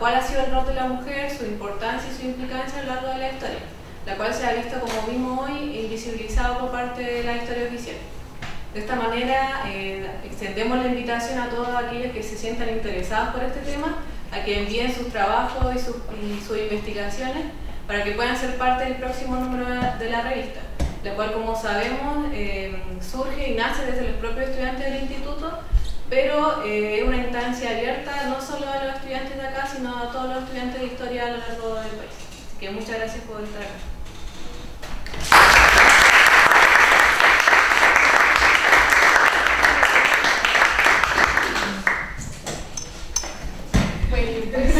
cuál ha sido el rol de la mujer, su importancia y su implicancia a lo largo de la historia, la cual se ha visto, como vimos hoy, invisibilizado por parte de la historia oficial. De esta manera, eh, extendemos la invitación a todos aquellos que se sientan interesados por este tema a que envíen sus trabajos y sus, y sus investigaciones para que puedan ser parte del próximo número de la revista, la cual, como sabemos, eh, surge y nace desde los propios estudiantes del instituto, pero eh, es una instancia abierta no solo a los estudiantes de acá, todos los estudiantes de historia a lo largo del país. Así que muchas gracias por estar acá. Bueno, pues,